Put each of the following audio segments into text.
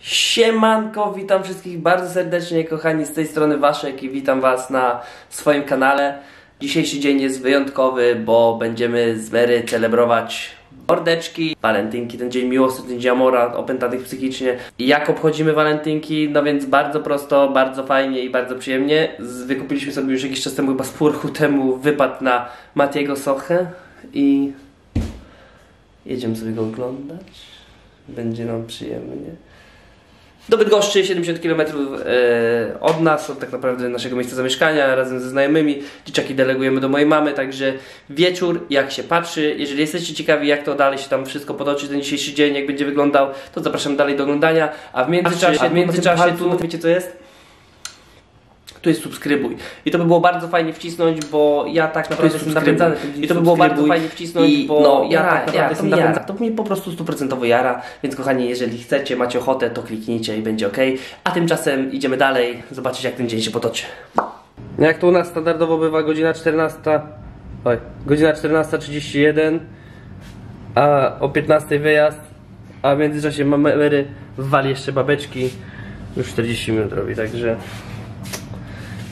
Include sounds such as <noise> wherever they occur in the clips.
Siemanko, witam wszystkich bardzo serdecznie, kochani, z tej strony Waszek i witam Was na swoim kanale. Dzisiejszy dzień jest wyjątkowy, bo będziemy z Mary celebrować mordeczki, walentynki, ten dzień miłosny, ten dzień amora, opętanych psychicznie. I jak obchodzimy walentynki? No więc bardzo prosto, bardzo fajnie i bardzo przyjemnie. Wykupiliśmy sobie już jakiś czas temu, chyba z pół roku <laughs> temu, wypad na Matiego Sochę i jedziemy sobie go oglądać. Będzie nam przyjemnie. Do Bydgoszczy, 70 km e, od nas, od tak naprawdę naszego miejsca zamieszkania, razem ze znajomymi. Dzieciaki delegujemy do mojej mamy, także wieczór, jak się patrzy. Jeżeli jesteście ciekawi, jak to dalej się tam wszystko potoczy, ten dzisiejszy dzień, jak będzie wyglądał, to zapraszam dalej do oglądania. A w międzyczasie, a w międzyczasie tu, wiecie co jest? Tu jest subskrybuj. I to by było bardzo fajnie wcisnąć, bo ja tak naprawdę jestem napędzany. I to by było bardzo fajnie wcisnąć, I, bo no, ja jara, tak naprawdę jara, jestem to mnie napędzany. To mnie po prostu stuprocentowo jara, więc kochani, jeżeli chcecie, macie ochotę, to kliknijcie i będzie ok. A tymczasem idziemy dalej, zobaczyć jak ten dzień się potoczy. Jak to u nas standardowo bywa godzina 14. Oj, godzina 14.31, a o 15 wyjazd, a w międzyczasie mamy Emery wali jeszcze babeczki. Już 40 minut robi, także.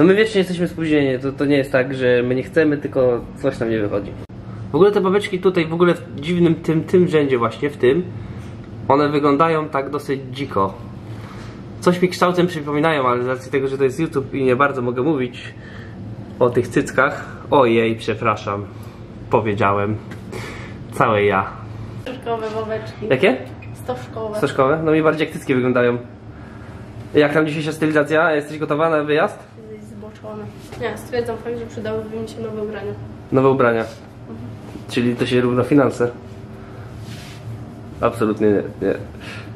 No my wiecznie jesteśmy spóźnieni, to, to nie jest tak, że my nie chcemy, tylko coś nam nie wychodzi. W ogóle te babeczki tutaj, w ogóle w dziwnym tym, tym rzędzie właśnie, w tym, one wyglądają tak dosyć dziko. Coś mi kształtem przypominają, ale z racji tego, że to jest YouTube i nie bardzo mogę mówić o tych cyckach. Ojej, przepraszam. Powiedziałem. Całe ja. Stożkowe bobeczki. Jakie? Stożkowe. Stożkowe? No mi bardziej jak cycki wyglądają. Jak tam dzisiejsza stylizacja? Jesteś gotowa na wyjazd? Nie, stwierdzam fakt, że przydałyby mi się nowe ubrania. Nowe ubrania. Czyli to się równa finanse. Absolutnie nie. nie.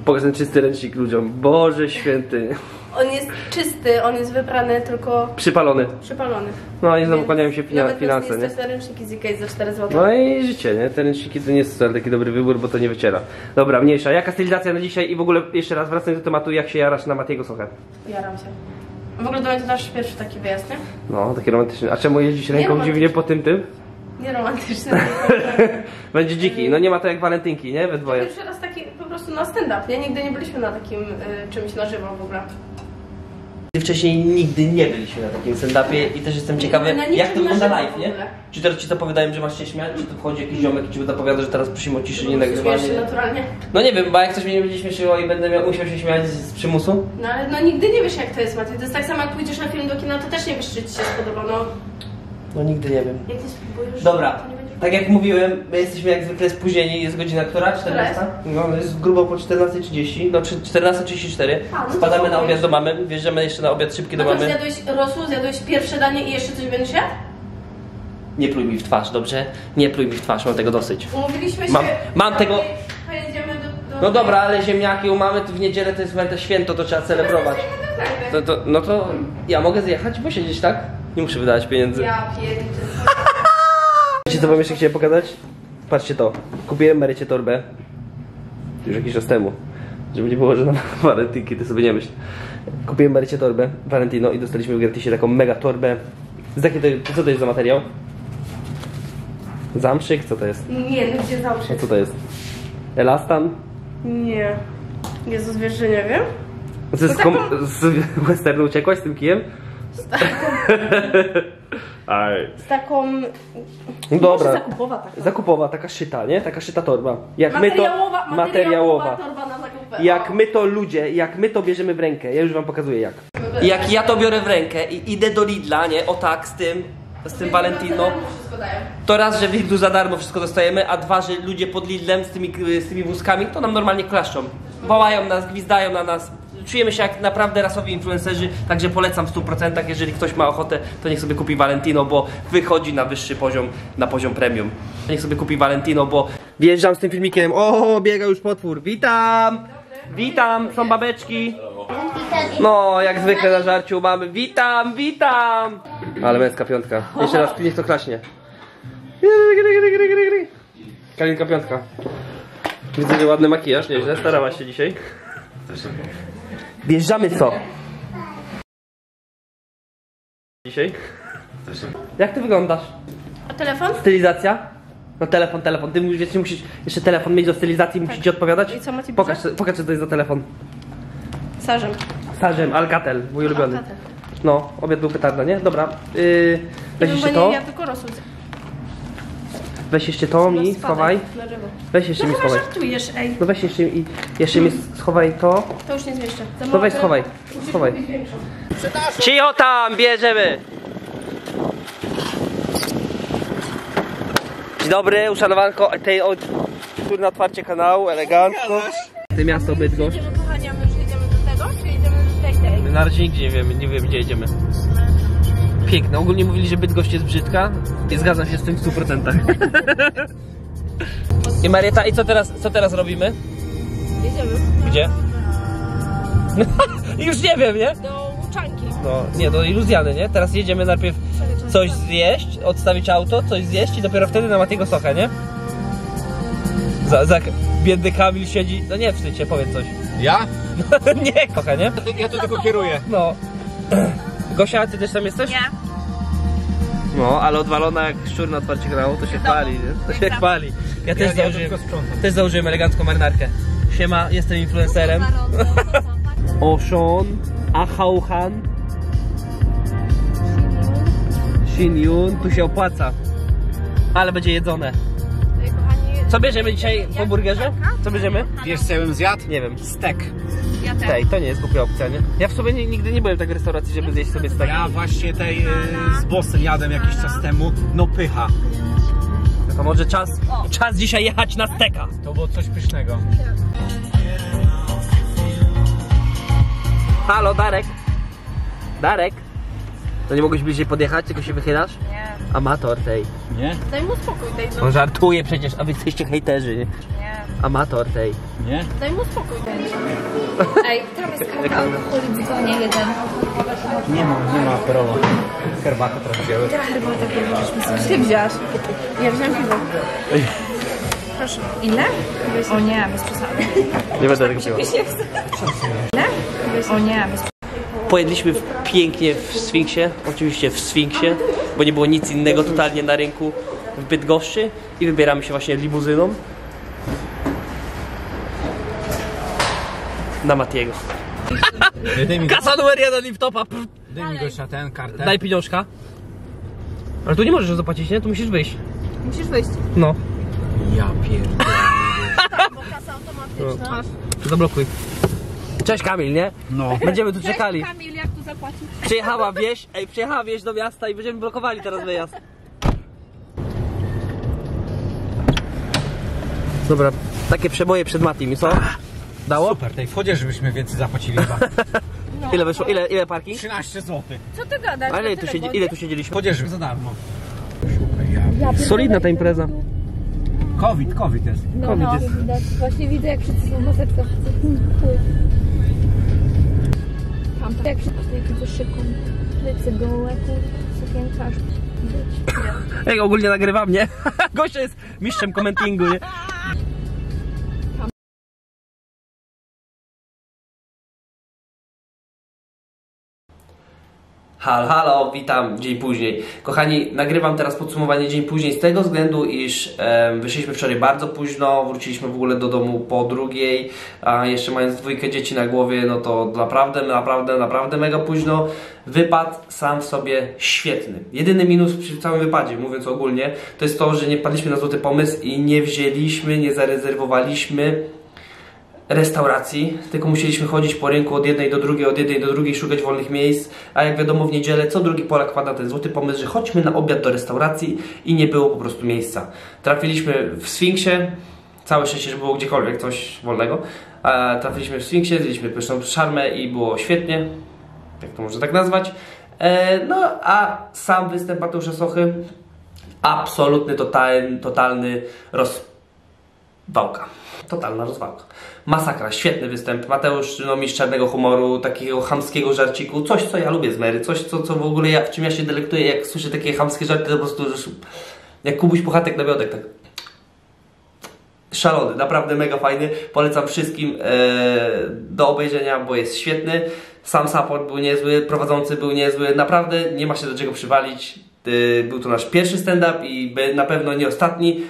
Pokaż ten czysty ręcznik ludziom. Boże święty. On jest czysty, on jest wyprany, tylko Przypalony. przypalony. No i znowu kłaniają się fina- nawet finanse, nie nie? stać na ręczniki z Ikei za 4 zł. No i życie, nie? Te ręczniki to nie jest wcale taki dobry wybór, bo to nie wyciera. Dobra, mniejsza. Jaka stylizacja na dzisiaj i w ogóle jeszcze raz wracając do tematu, jak się jarasz na Matiego Sochę? Jaram się. W ogóle to nasz pierwszy taki wyjazd, nie? No, taki romantyczny. A czemu jeździć ręką dziwnie po tym tym? Nie romantyczny. <laughs> Będzie dziki. No nie ma to jak walentynki, nie? We dwoje. Pierwszy raz taki po prostu na stand-up, nie? Nigdy nie byliśmy na takim y, czymś na żywo w ogóle. Wcześniej nigdy nie byliśmy na takim stand-upie i też jestem ciekawy, Na niczym jak to wygląda live, w nie? ogóle. Czy teraz ci zapowiadają, że masz się śmiać, czy to wchodzi jakiś ziomek i ci zapowiada, że teraz prosimy o ciszenie nagrywanie? Śmiesz się naturalnie. No nie wiem, bo jak coś mnie nie będzie śmieszyło i będę miał, musiał się śmiać z, przymusu? No ale no nigdy nie wiesz jak to jest, Maciej. To jest tak samo jak pójdziesz na film do kina, to też nie wiesz, czy ci się spodoba. No, No nigdy nie wiem. jak nie spróbujesz, Dobra, to nie tak jak mówiłem, my jesteśmy jak zwykle spóźnieni, jest godzina która? 14? No jest grubo po 14.30, no czy- 14.34. A, no to Spadamy na obiad do mamy, wjeżdżamy jeszcze na obiad szybki do No to mamy. zjadłeś rosół, zjadłeś pierwsze danie i jeszcze coś będziesz jadł? Nie pluj mi w twarz, dobrze? Nie pluj mi w twarz, mam tego dosyć. Umówiliśmy się... Mam- mam że tego- Pojedziemy do... do No dobra, ale ziemniaki u mamy, to w niedzielę to jest święto, święto, to trzeba celebrować. To, to, no to ja mogę zjechać, posiedzieć, tak? Nie muszę wydawać pieniędzy. Ja pierdzielę. Wiecie co wam jeszcze chciałem pokazać? Patrzcie to. Kupiłem Marycie torbę. Już jakiś czas temu. Żeby nie było, że na <laughs> walentynki, ty sobie nie myśl. Kupiłem Marycie torbę, Valentino i dostaliśmy w gratisie taką mega torbę. Z jakiej to, co to jest za materiał? Zamszyk? Co to jest? Nie, no gdzie A co to jest? Elastan? Nie. Jezus, wiesz, że nie wiem? Ze z, kom- z westernu uciekłaś z tym kijem? <laughs> Aj. Z taką... No dobra. Może zakupowa taka. Zakupowa, taka szyta, nie? Taka szyta torba. Jak my to. Materiałowa, materiałowa torba na zakupę. Jak my to ludzie, jak my to bierzemy w rękę, ja już wam pokazuję jak. Jak ja to biorę w rękę i idę do Lidla, nie? O tak, z tym, z tym Valentino. To raz, że w Lidlu za darmo wszystko dostajemy, a dwa, że ludzie pod Lidlem z tymi, z tymi wózkami, to nam normalnie klaszczą. Wołają nas, gwizdają na nas. Czujemy się jak naprawdę rasowi influencerzy, także polecam w 100%. Jeżeli ktoś ma ochotę, to niech sobie kupi Valentino, bo wychodzi na wyższy poziom, na poziom premium. Niech sobie kupi Valentino, bo wjeżdżam z tym filmikiem. O, biega już potwór. Witam! Witam, są babeczki. No, jak zwykle na żarciu mamy. Witam, witam! Ale męska piątka. Jeszcze raz, niech to klaśnie. Kalinka piątka. Widzę, że ładny makijaż, nieźle. Starałaś się dzisiaj. Wjeżdżamy co? Dzisiaj? Jak ty wyglądasz? A telefon? Stylizacja? No telefon, telefon. Ty musisz, musisz jeszcze telefon mieć do stylizacji, musisz ci odpowiadać. I co macie Pokaż, pisać? pokaż co to jest za telefon. Sarzem. Starzem, Alcatel, mój ulubiony. Alcatel. No, obiad był petarda, nie? Dobra, yy, weź jeszcze bym to, Ja tylko rosół. Weź jeszcze to mi, No, schowaj. Na drzewo. Weź jeszcze No mi schowaj. żartujesz, ej. No weź jeszcze i jeszcze mi schowaj to. To już nie zmieszczę. Za No weź schowaj, schowaj. Cicho tam, bierzemy! Dzień dobry, uszanowanko tej od... tu na otwarcie kanału, elegancko. Ty miasto Bydgoszcz. Idziemy, kochani, a my już jedziemy do tego, czy jedziemy do tej, tej? My na razie nigdzie nie wiemy, nie wiemy gdzie jedziemy. Piękne, ogólnie mówili, że Bydgoszcz jest brzydka i zgadzam się z tym w 100%. I Marieta, i co teraz, co teraz robimy? Jedziemy Gdzie? <laughs> Już nie wiem, nie? do Łuczanki. No, nie, do Iluzjany, nie? Teraz jedziemy najpierw coś zjeść, odstawić auto, coś zjeść i dopiero wtedy na Matiego Socha, nie? Za, za biedny Kamil siedzi, no nie wstydź powiedz coś. Ja? <laughs> nie, kocha, nie? Ja to tylko kieruję. No. <clears throat> Gosia, ty też tam jesteś? Nie. No, ale odwalona jak szczur na otwarcie kanału, to się chwali, nie? To się chwali. Ja też ja założyłem, też założyłem elegancką marynarkę. Siema, jestem influencerem. Oshon, Ahauhan, Shin Yun, tu się opłaca. Ale będzie jedzone. Co bierzemy dzisiaj po burgerze? Co bierzemy? Wiesz co ja bym zjadł? Nie wiem. Stek. ja też. Tej, to nie jest głupia opcja, nie? Ja w sobie nie, nigdy nie byłem w takiej restauracji, żeby zjeść sobie stek. Ja właśnie tej y, z bossem jadłem jakiś czas temu. No pycha. To może czas, czas dzisiaj jechać na steka. To było coś pysznego. Halo, Darek. Darek. To nie mogłeś bliżej podjechać, tylko się wychylasz? Nie. Amator tej. Nie? Daj mu spokój, daj, no. On żartuje przecież, a wy jesteście hejterzy, nie? Nie. Amator tej. Nie? Daj mu spokój, daj. <laughs> Ej, tam jest karta alkoholi, tylko nie jeden. Nie ma, nie ma aperola. Herbatę teraz wzięły. Teraz herbatę bierzesz. Ty wziąłeś. Ja wziąłem piwo. Proszę. Ile? O nie, bez przesady. Nie będę tego piła. Ile? O nie, bez Pojedliśmy w, pięknie w Sfinksie, oczywiście w Sfinksie, bo nie było nic innego totalnie na rynku w Bydgoszczy i wybieramy się właśnie limuzyną na Matiego. Kasa numer jeden liftopa! pff. daj mi Gosia ten kartę. Daj pieniążka. Ale tu nie możesz zapłacić, nie? Tu musisz wyjść. Musisz wyjść. No, Ja pierdolę. Bo kasa automatyczna. zablokuj. Cześć Kamil, nie? No. Będziemy tu czekali. Kamil, jak zapłacić? Przyjechała wieś, ej, przyjechała wieś do miasta i będziemy blokowali teraz wyjazd. Dobra, takie przeboje przed Matim, co? Dało? Super, tej wchodzie, żebyśmy więcej zapłacili chyba. <laughs> Ile wyszło? Ile, ile parking? 13 zł. Co ty gadasz? A ile To tu, siedzi, ile tu siedzieliśmy? Wchodzie, żeby za darmo. Ja. Solidna ta impreza. Covid, covid jest. No, Covid no, jest. widać. Właśnie widzę, jak wszyscy są w Tam, tak. Jak do szyku. Plecy gołe, sukienka aż. Ej, ogólnie nagrywam, nie? <laughs> Gościa jest mistrzem komentingu, nie? Halo, halo, witam dzień później. Kochani, nagrywam teraz podsumowanie dzień później z tego względu, iż em, wyszliśmy wczoraj bardzo późno, wróciliśmy w ogóle do domu po drugiej, a jeszcze mając dwójkę dzieci na głowie, no to naprawdę, naprawdę, naprawdę mega późno. Wypad sam w sobie świetny. Jedyny minus przy całym wypadzie, mówiąc ogólnie, to jest to, że nie padliśmy na złoty pomysł i nie wzięliśmy, nie zarezerwowaliśmy restauracji, tylko musieliśmy chodzić po rynku od jednej do drugiej, od jednej do drugiej, szukać wolnych miejsc, a jak wiadomo w niedzielę co drugi Polak pada ten złoty pomysł, że chodźmy na obiad do restauracji i nie było po prostu miejsca. Trafiliśmy w Sfinksie, całe szczęście, że było gdziekolwiek coś wolnego, e, trafiliśmy w Sfinksie, zjedliśmy pyszną szarmę i było świetnie, jak to można tak nazwać, e, no a sam występ Mateusza Sochy absolutny, totalny, totalny rozwałka. Totalna rozwałka. Masakra, świetny występ. Mateusz, no mistrz czarnego humoru, takiego chamskiego żarciku. Coś, co ja lubię z Mary. Coś, co, co w ogóle ja, w czym ja się delektuję, jak słyszę takie chamskie żarty, to po prostu jak Kubuś Puchatek na biodek, tak. Szalony, naprawdę mega fajny. Polecam wszystkim e, do obejrzenia, bo jest świetny. Sam support był niezły, prowadzący był niezły. Naprawdę nie ma się do czego przywalić. Y, Był to nasz pierwszy stand-up i na pewno nie ostatni.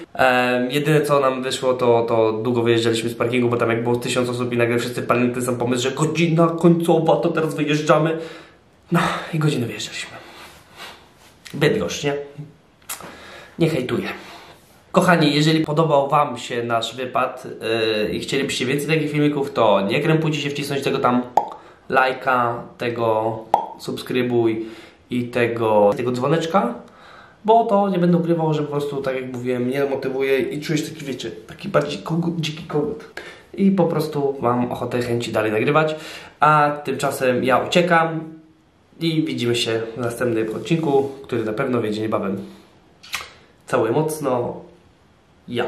Jedyne co nam wyszło to, to długo wyjeżdżaliśmy z parkingu, bo tam jak było tysiąc osób i nagle wszyscy palili ten sam pomysł, że godzina końcowa, to teraz wyjeżdżamy. No i godzinę wyjeżdżaliśmy. Bydgoszcz, nie? Nie hejtuję. Kochani, jeżeli podobał Wam się nasz wypad yy, i chcielibyście więcej takich filmików, to nie krępujcie się wcisnąć tego tam lajka, tego subskrybuj i tego, tego dzwoneczka, bo to nie będę ukrywał, że po prostu, tak jak mówiłem, mnie motywuje i czujesz taki, wiecie, taki bardziej kogut, dziki kogut. I po prostu mam ochotę chęci dalej nagrywać, a tymczasem ja uciekam i widzimy się w następnym odcinku, który na pewno wyjdzie niebawem. Całuję mocno. Ja.